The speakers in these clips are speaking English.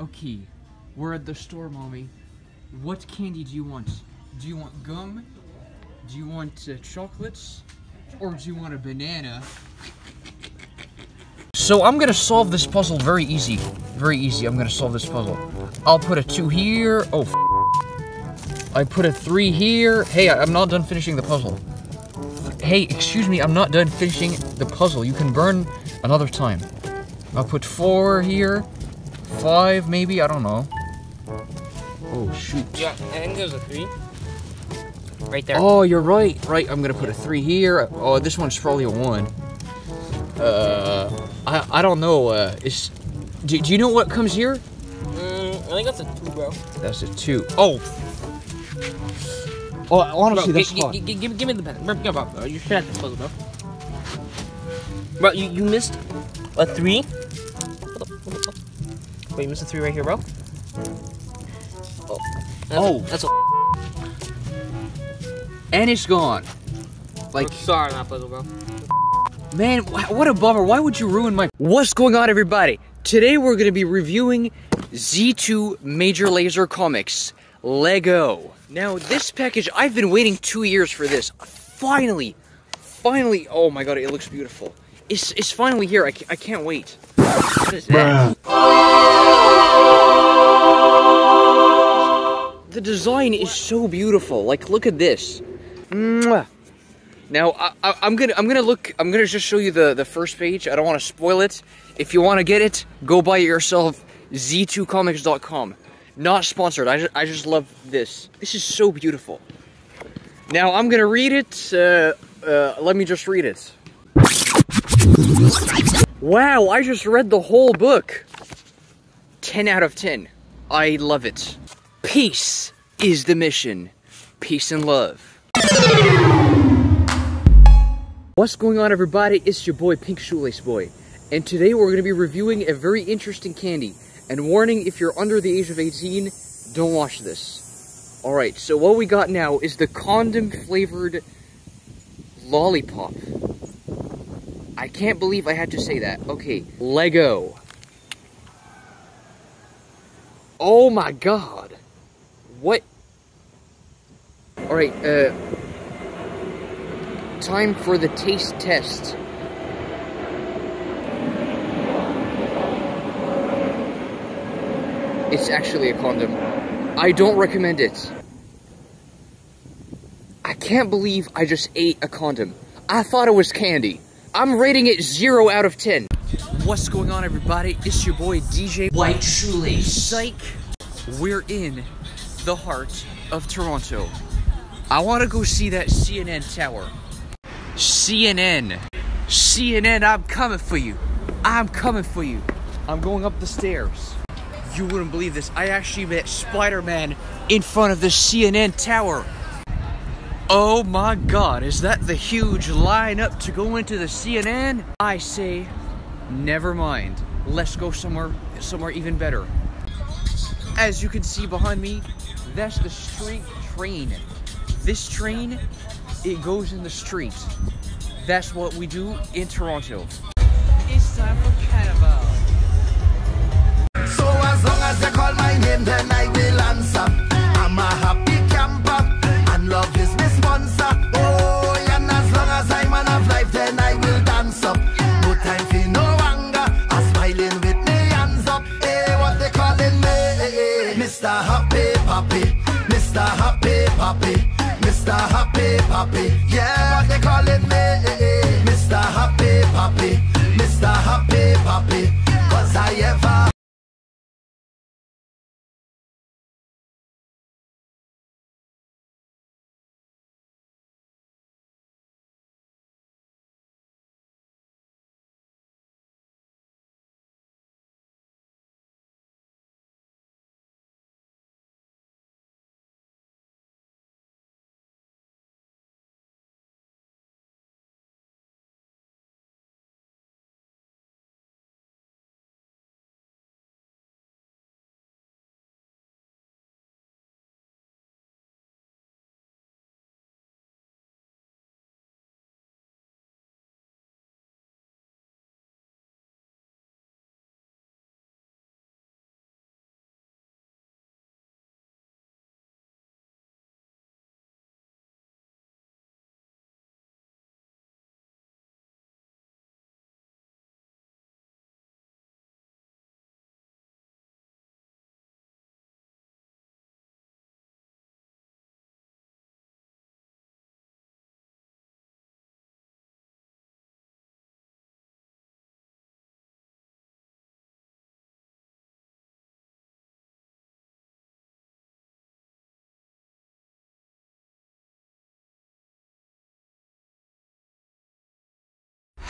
Okay, we're at the store, mommy. What candy do you want? Do you want gum? Do you want uh, chocolates? Or do you want a banana? So I'm gonna solve this puzzle very easy. Very easy, I'm gonna solve this puzzle. I'll put a two here. Oh, I put a three here. Hey, I'm not done finishing the puzzle. Hey, excuse me, I'm not done finishing the puzzle. You can burn another time. I'll put four here. Five, maybe? I don't know. Oh, shoot. Yeah, I think there's a three. Right there. Oh, you're right. Right, I'm gonna put a three here. Oh, this one's probably a one. Uh, I, I don't know. Uh, is, do, do you know what comes here? Mm, I think that's a two, bro. That's a two. Oh. Oh, honestly, bro, that's gi- hot. gi- gi- give, give me the pen. Bro, give up, bro. You should have this puzzle, bro. Bro, you, you missed a three. Wait, you missed a three right here, bro. Oh. That's Oh. A, that's a. And it's gone. Like, sorry, not puzzle, bro. Man, what a bummer. Why would you ruin my. What's going on, everybody? Today we're going to be reviewing Z2 Major Laser Comics Lego. Now, this package, I've been waiting two years for this. Finally, finally. Oh my god, it looks beautiful. It's, it's finally here. I, I can't wait. What is that? The design is so beautiful. Like, look at this. Mwah. Now I, I'm gonna I'm gonna look I'm gonna just show you the the first page. I don't want to spoil it. If you want to get it, go buy it yourself. Z2comics.com. Not sponsored. I just, I just love this. This is so beautiful. Now I'm gonna read it. Uh, uh, let me just read it. Wow! I just read the whole book. 10 out of 10. I love it. Peace is the mission. Peace and love. What's going on, everybody? It's your boy, Pink Shoelace Boy. And today we're going to be reviewing a very interesting candy. And warning, if you're under the age of 18, don't watch this. Alright, so what we got now is the condom-flavored lollipop. I can't believe I had to say that. Okay, Lego. Oh my god. What? Alright, uh... Time for the taste test. It's actually a condom. I don't recommend it. I can't believe I just ate a condom. I thought it was candy. I'm rating it 0 out of 10. What's going on, everybody? It's your boy DJ White Shoelace. Psych. We're in the heart of Toronto. I want to go see that CNN tower. CNN. CNN, I'm coming for you. I'm coming for you. I'm going up the stairs. You wouldn't believe this. I actually met Spider-Man in front of the CNN tower. Oh my god, is that the huge lineup to go into the CNN? I say, never mind. Let's go somewhere somewhere even better. As you can see behind me, that's the street train. This train, it goes in the street. That's what we do in Toronto. It's time for Carnival.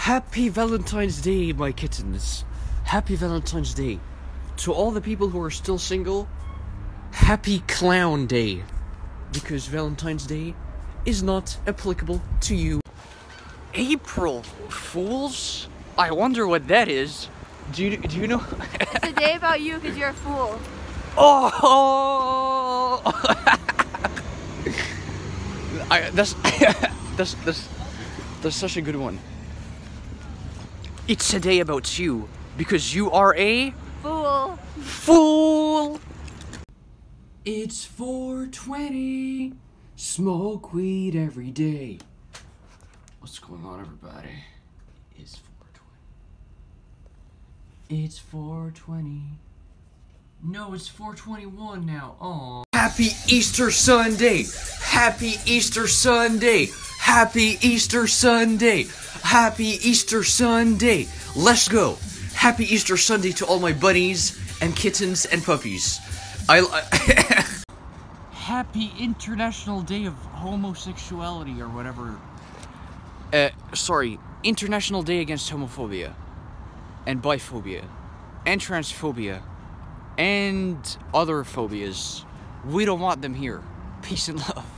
Happy Valentine's Day, my kittens. Happy Valentine's Day. To all the people who are still single, Happy Clown Day. Because Valentine's Day is not applicable to you. April Fools? I wonder what that is. Do you, do you know? It's a day about you because you're a fool. Oh! I, that's, that's, that's, that's such a good one. It's a day about you because you are a Fool. fool. It's 420. Smoke weed every day. What's going on, everybody? It's 420. It's 420. No, it's 421 now. Aw. Happy Easter Sunday! Happy Easter Sunday! Happy Easter Sunday! Happy Easter Sunday! Let's go! Happy Easter Sunday to all my bunnies and kittens and puppies. I. Happy International Day of Homosexuality or whatever. Uh, sorry, International Day Against Homophobia and biphobia and transphobia and other phobias. We don't want them here. Peace and love.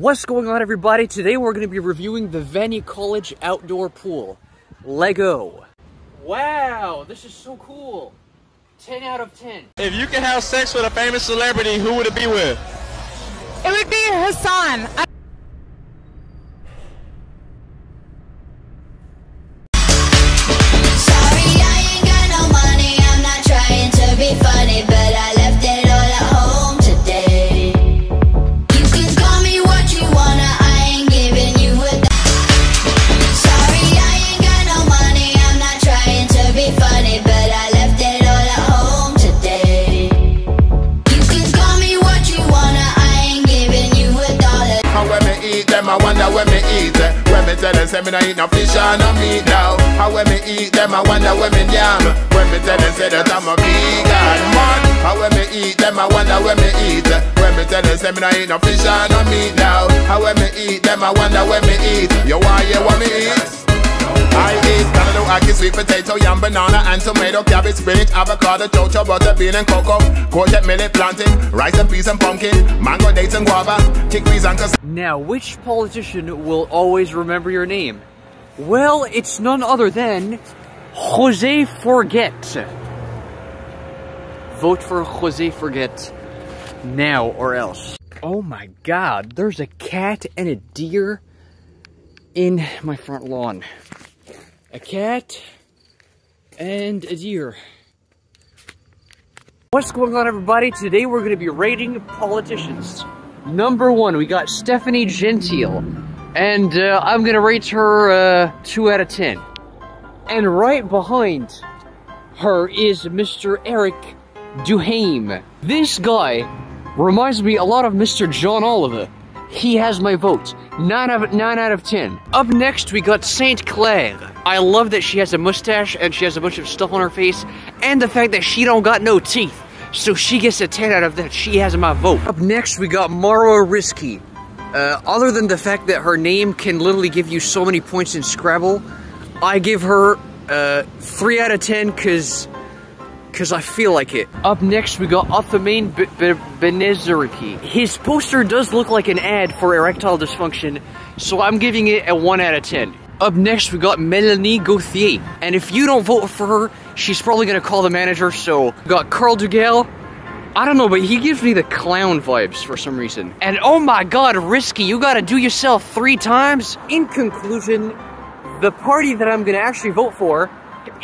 What's going on, everybody? Today we're going to be reviewing the Vanier College outdoor pool. Lego. Wow, this is so cool. 10 out of 10. If you could have sex with a famous celebrity, who would it be with? It would be Hassan. I- Sorry, I ain't got no money. I'm not trying to be funny, but I me tell them, say me no eat no fish or no meat now. How when me eat them, I wonder when me yam. When me tell them, say that I'm a vegan man. And when me eat them, I wonder when me eat. When me tell them, say me no eat no fish or no meat now. And when me eat them, I wonder when me eat. You want you what me eat? I eat sweet potato, yam, banana, and tomato, cabbage, spinach, avocado, chocho, butter, bean, and cocoa, courgette, millet, rice and peas and pumpkin, mango, dates and guava, chickpeas and cassava. Now, which politician will always remember your name? Well, it's none other than Jose Forget. Vote for Jose Forget now or else. Oh my god, there's a cat and a deer in my front lawn. A cat and a deer. What's going on, everybody? Today we're going to be rating politicians. Number one, we got Stephanie Gentile, and uh, I'm going to rate her uh, 2 out of 10. And right behind her is Mr. Eric Duhaime. This guy reminds me a lot of Mr. John Oliver. He has my vote. 9 out of, 9 out of 10. Up next, we got St. Clair. I love that she has a mustache and she has a bunch of stuff on her face, and the fact that she don't got no teeth. So she gets a 10 out of that. She has my vote. Up next, we got Marwah Rizqy. Uh, other than the fact that her name can literally give you so many points in Scrabble, I give her uh, 3 out of 10 because because I feel like it. Up next, we got Othamain B- B- Benezeriki. His poster does look like an ad for erectile dysfunction, so I'm giving it a 1 out of 10. Up next, we got Melanie Gauthier. And if you don't vote for her, she's probably gonna call the manager, so we got Carl Dugal. I don't know, but he gives me the clown vibes for some reason. And oh my god, Rizqy, you gotta do yourself three times? In conclusion, the party that I'm gonna actually vote for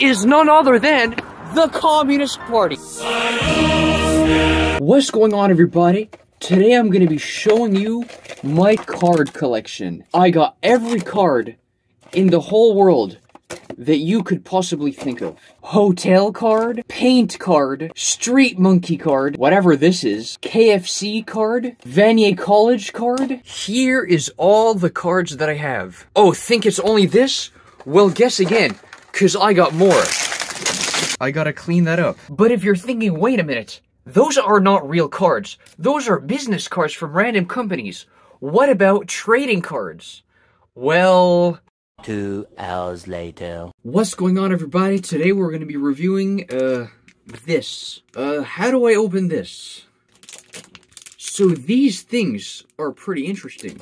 is none other than the Communist Party. What's going on, everybody? Today I'm gonna be showing you my card collection. I got every card in the whole world that you could possibly think of. Hotel card, paint card, street monkey card, whatever this is, KFC card, Vanier College card. Here is all the cards that I have. Oh, think it's only this? Well, guess again, cause I got more. I gotta clean that up. But if you're thinking, wait a minute, those are not real cards. Those are business cards from random companies. What about trading cards? Well, Two hours later. What's going on, everybody? Today we're going to be reviewing, uh, this. Uh, how do I open this? So these things are pretty interesting.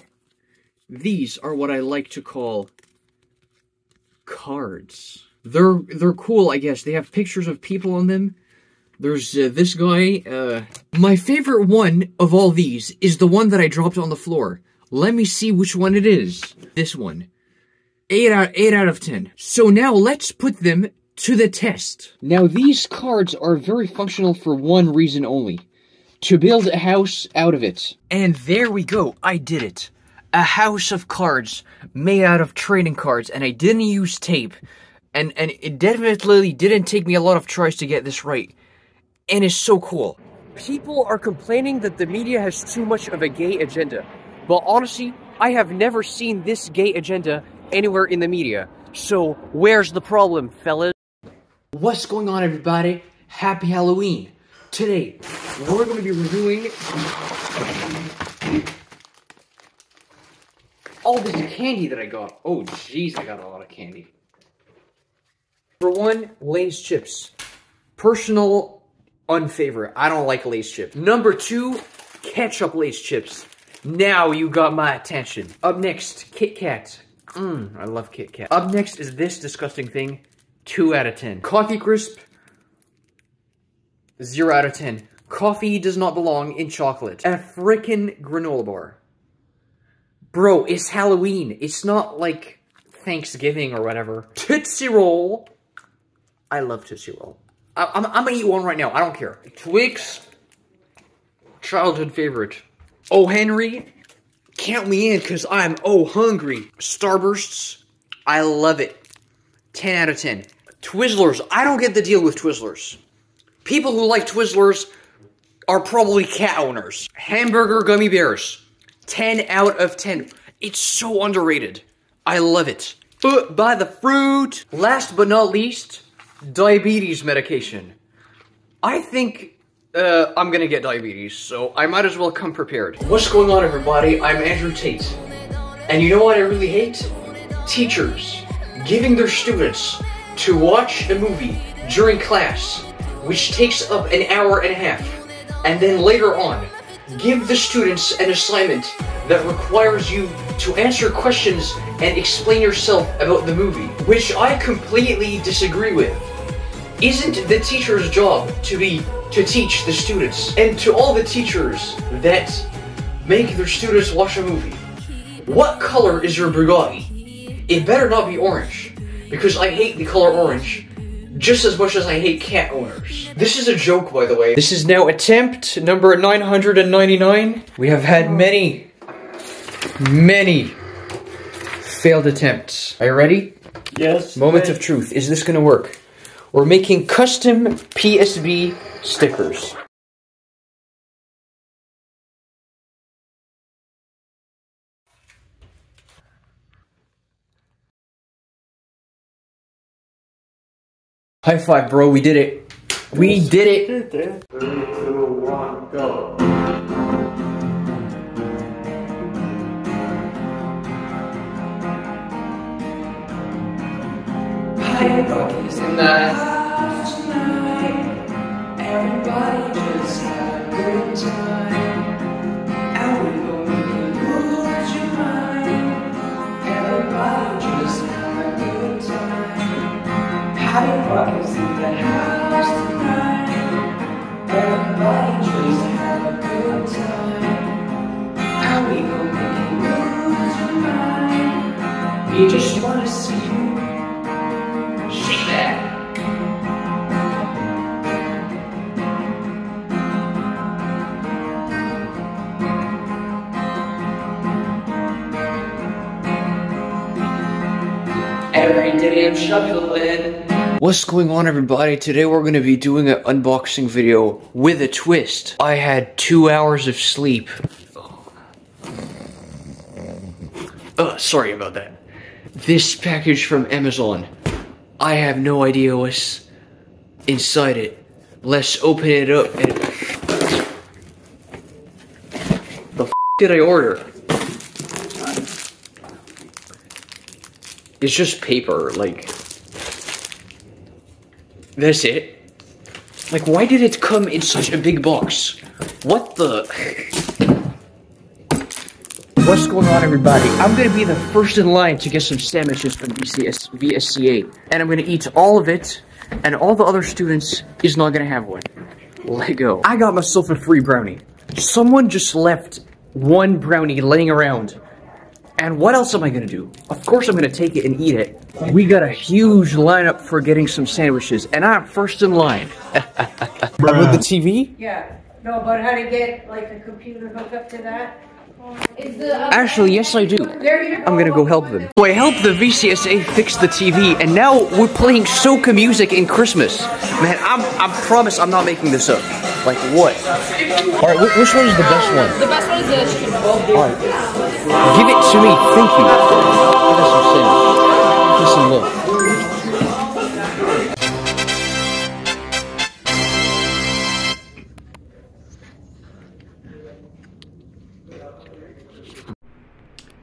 These are what I like to call cards. They're, they're cool, I guess. They have pictures of people on them. There's uh, this guy, uh... My favorite one of all these is the one that I dropped on the floor. Let me see which one it is. This one. 8 out, 8 out of 10. So now let's put them to the test. Now these cards are very functional for one reason only. To build a house out of it. And there we go, I did it. A house of cards made out of trading cards and I didn't use tape. And, and it definitely didn't take me a lot of tries to get this right. And it's so cool. People are complaining that the media has too much of a gay agenda. But honestly, I have never seen this gay agenda anywhere in the media. So, where's the problem, fellas? What's going on, everybody? Happy Halloween! Today, we're going to be reviewing all this candy that I got. Oh, jeez, I got a lot of candy. For one, Lay's chips. Personal unfavorite. I don't like Lay's chips. Number two, ketchup Lay's chips. Now you got my attention. Up next, Kit Kat. Mmm, I love Kit Kat. Up next is this disgusting thing. 2 out of 10. Coffee Crisp. 0 out of 10. Coffee does not belong in chocolate. A frickin' granola bar. Bro, it's Halloween. It's not like Thanksgiving or whatever. Tootsie Roll. I love Tootsie Roll. I I'm, I'm gonna eat one right now. I don't care. Twix. Childhood favorite. Oh, Henry. Count me in because I'm oh hungry. Starbursts. I love it. 10 out of 10. Twizzlers. I don't get the deal with Twizzlers. People who like Twizzlers are probably cat owners. Hamburger gummy bears. 10 out of 10. It's so underrated. I love it. But by the fruit. Last but not least, diabetes medication. I think uh, I'm gonna get diabetes, so I might as well come prepared. What's going on, everybody? I'm Andrew Tate. And you know what I really hate? Teachers giving their students to watch a movie during class, which takes up an hour and a half, and then later on, give the students an assignment that requires you to answer questions and explain yourself about the movie, which I completely disagree with. Isn't the teacher's job to be to teach the students and to all the teachers that make their students watch a movie? What color is your Bugatti? It better not be orange, because I hate the color orange just as much as I hate cat owners. This is a joke, by the way. This is now attempt number 999. We have had many, many failed attempts. Are you ready? Yes. Moment of truth. Is this gonna work? We're making custom PSB stickers. High five, bro. We did it. We did it. Three, two, one, go. Rockies in the shuffling. What's going on everybody? Today we're gonna be doing an unboxing video with a twist. I had two hours of sleep. Oh, sorry about that. This package from Amazon. I have no idea what's inside it. Let's open it up and... The did I order? It's just paper, like... That's it? Like, why did it come in such a big box? What the... What's going on, everybody? I'm gonna be the first in line to get some sandwiches from VCS, VSCA. And I'm gonna eat all of it, and all the other students is not gonna have one. Lego. I got myself a free brownie. Someone just left one brownie laying around. And what else am I gonna do? Of course I'm gonna take it and eat it. We got a huge lineup for getting some sandwiches, and I'm first in line. With the TV? Yeah. No, but how to get like a computer hooked up to that? Is the uh, Actually, yes I do. I'm gonna go help them. So I helped the VCSA fix the TV, and now we're playing soca music in Christmas. Man, I'm, I promise I'm not making this up. Like what? Alright, which one is the best one? The best one is the chicken. Alright. Give it to me, thank you. Give us some sandwich. Give some love.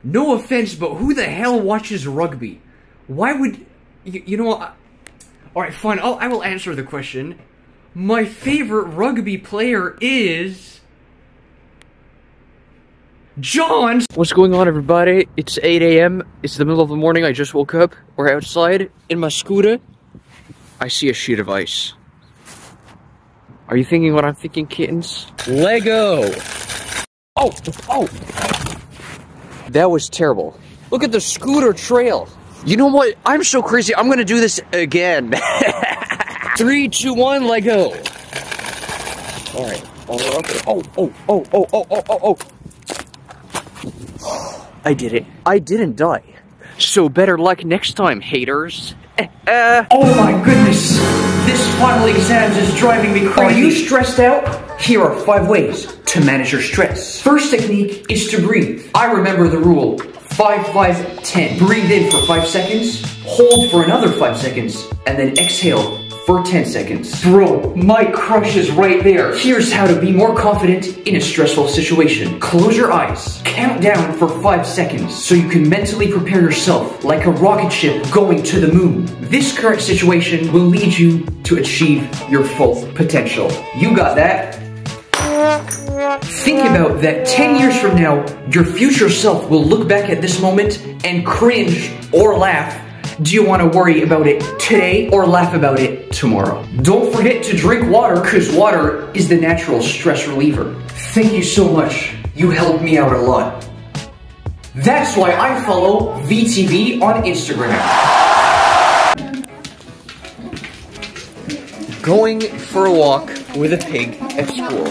No offense, but who the hell watches rugby? Why would you, you know what? All right, fine. I'll, I will answer the question. My favorite rugby player is John. What's going on, everybody? It's 8 a.m. It's the middle of the morning. I just woke up. We're outside in my scooter. I see a sheet of ice. Are you thinking what I'm thinking, kittens? Lego. Oh, oh. That was terrible. Look at the scooter trail. You know what? I'm so crazy. I'm gonna do this again. Three, two, one, Lego. All right. Oh, oh, oh, oh, oh, oh, oh, oh, oh, oh. I did it. I didn't die. So better luck next time, haters. Uh, oh my goodness! This final exams is driving me crazy. Are you stressed out? Here are five ways to manage your stress. First technique is to breathe. I remember the rule. 5, 5, 10. Breathe in for 5 seconds, hold for another 5 seconds, and then exhale for 10 seconds. Bro, my crush is right there. Here's how to be more confident in a stressful situation. Close your eyes. Count down for 5 seconds so you can mentally prepare yourself like a rocket ship going to the moon. This current situation will lead you to achieve your full potential. You got that? Think about that 10 years from now, your future self will look back at this moment and cringe or laugh. Do you want to worry about it today or laugh about it tomorrow? Don't forget to drink water because water is the natural stress reliever. Thank you so much. You helped me out a lot. That's why I follow VTV on Instagram. Going for a walk with a pig at school.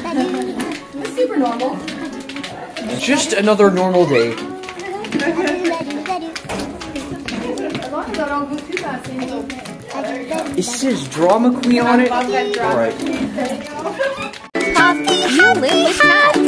Super normal. Just another normal day. It says drama queen on it. All right. You live with